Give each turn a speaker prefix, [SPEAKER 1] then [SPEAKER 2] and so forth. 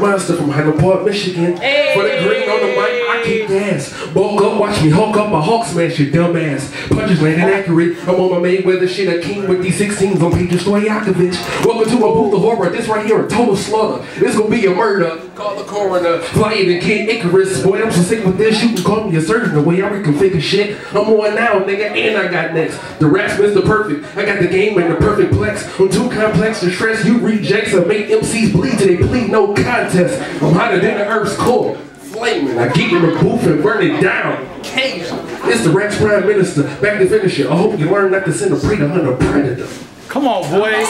[SPEAKER 1] monster from Highland Park, Michigan.
[SPEAKER 2] Hey.
[SPEAKER 1] For the green on the mic, Kick ass. Bulk up, watch me hulk up, a Hulk smash your dumb ass. Punches landing accurate. I'm on my Mayweather shit, a king with these 16s on Peja Stojakovic. Welcome to a booth of horror. This right here, a total slaughter. This gonna be a murder. Call the coroner. Flyer than King Icarus. Boy, I'm so sick with this. You can call me a surgeon the way I reconfigure shit. I'm on now, nigga, and I got next. The rap's Mr. Perfect. I got the game in the perfect plex. I'm too complex to stress. You rejects and make MCs bleed till they bleed no contest. I'm hotter than the earth's core. Flaming. I get in the booth and burn it down. Cajun. It's the Rex Prime Minister. Back to finish it. I hope you learn not to send a prey to hunt a predator.
[SPEAKER 3] Come on, boys.